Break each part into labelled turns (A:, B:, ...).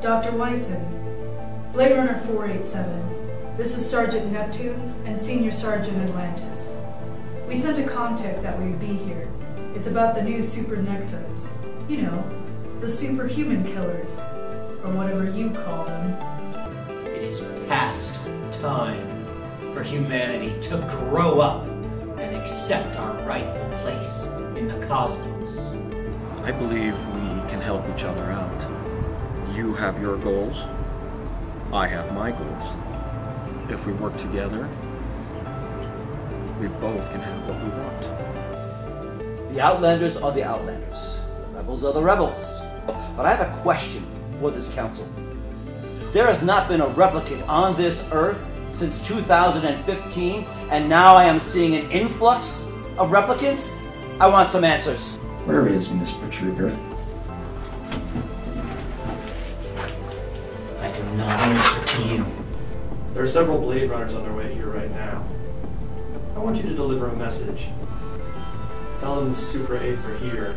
A: Dr. Wyson, Blade Runner 487. This is Sergeant Neptune and Senior Sergeant Atlantis. We sent a contact that we'd be here. It's about the new Super Nexus. You know, the superhuman killers, or whatever you call them.
B: It is past time for humanity to grow up and accept our rightful place in the cosmos.
C: I believe we can help each other out. You have your goals, I have my goals. If we work together, we both can have what we want.
D: The Outlanders are the Outlanders. The rebels are the rebels. But I have a question for this council. There has not been a replicant on this earth since 2015, and now I am seeing an influx of replicants? I want some answers.
E: Where is Miss Patriga?
B: Do not answer to you.
F: There are several Blade Runners on their way here right now. I want you to deliver a message. Tell them the Super 8s are here.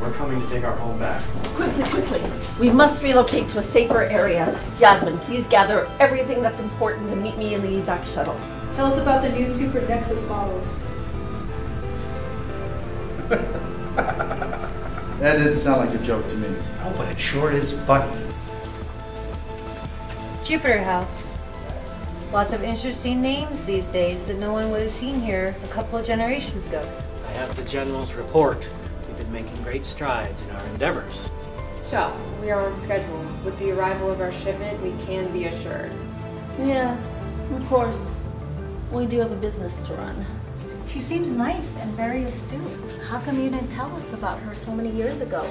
F: We're coming to take our home back.
G: Quickly, quickly. We must relocate to a safer area. Jasmine, please gather everything that's important and meet me in the evac shuttle.
A: Tell us about the new Super Nexus models.
H: That didn't sound like a joke to me.
I: Oh, but it sure is funny.
J: Jupiter House. Lots of interesting names these days that no one would have seen here a couple of generations ago.
B: I have the General's report. We've been making great strides in our endeavors.
K: So, we are on schedule. With the arrival of our shipment, we can be assured.
G: Yes, of course. We do have a business to run.
J: She seems nice and very astute. How come you didn't tell us about her so many years ago?